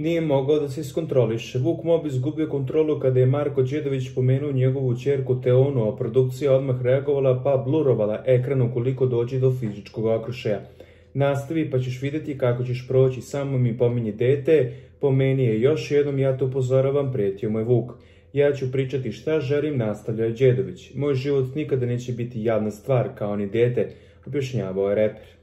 nije mogao da se iskontroliše. Vuk Mob izgubio kontrolu kada je Marko Đedović pomenuo njegovu čerku Teonu, a produkcija odmah reagovala pa blurovala ekran ukoliko dođe do fizičkog okrušaja. Nastavi pa ćeš videti kako ćeš proći, samo mi pominje dete, pomeni je još jednom ja te upozoravam, pretio mu je Vuk. Ja ću pričati šta želim, nastavlja je Đedović. Moj život nikada neće biti javna stvar, kao ni dete, objašnjavao je reper.